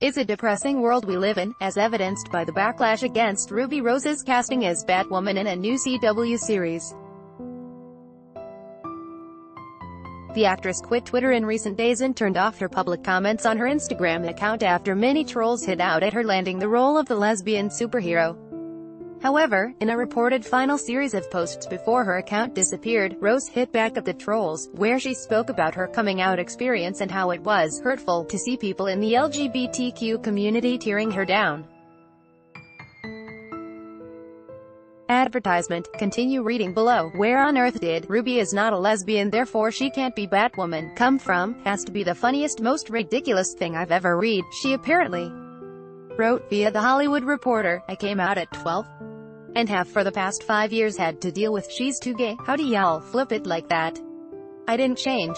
It's a depressing world we live in, as evidenced by the backlash against Ruby Rose's casting as Batwoman in a new CW series. The actress quit Twitter in recent days and turned off her public comments on her Instagram account after many trolls hit out at her landing the role of the lesbian superhero. However, in a reported final series of posts before her account disappeared, Rose hit back at the trolls, where she spoke about her coming out experience and how it was hurtful to see people in the LGBTQ community tearing her down. Advertisement. Continue reading below. Where on earth did Ruby is not a lesbian therefore she can't be Batwoman come from? Has to be the funniest most ridiculous thing I've ever read, she apparently wrote via The Hollywood Reporter, I came out at 12 and have for the past five years had to deal with she's too gay, how do y'all flip it like that? I didn't change.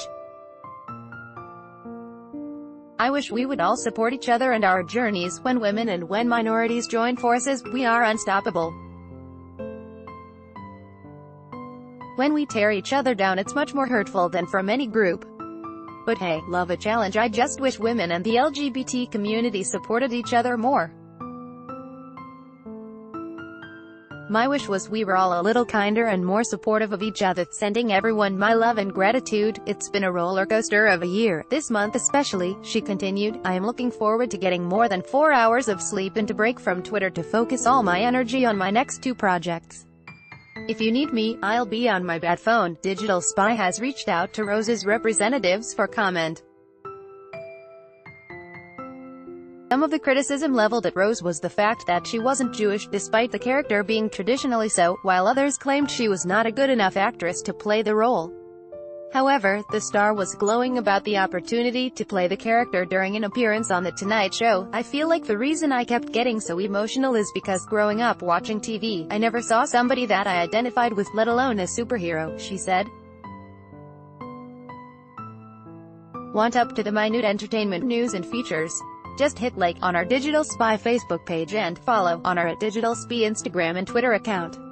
I wish we would all support each other and our journeys, when women and when minorities join forces, we are unstoppable. When we tear each other down it's much more hurtful than from any group. But hey, love a challenge I just wish women and the LGBT community supported each other more. My wish was we were all a little kinder and more supportive of each other, sending everyone my love and gratitude. It's been a roller coaster of a year, this month especially, she continued. I am looking forward to getting more than four hours of sleep and to break from Twitter to focus all my energy on my next two projects. If you need me, I'll be on my bat phone. Digital Spy has reached out to Rose's representatives for comment. Some of the criticism leveled at Rose was the fact that she wasn't Jewish, despite the character being traditionally so, while others claimed she was not a good enough actress to play the role. However, the star was glowing about the opportunity to play the character during an appearance on The Tonight Show. I feel like the reason I kept getting so emotional is because growing up watching TV, I never saw somebody that I identified with let alone a superhero, she said. Want up to the minute entertainment news and features? Just hit like on our Digital Spy Facebook page and follow on our at Digital Spy Instagram and Twitter account.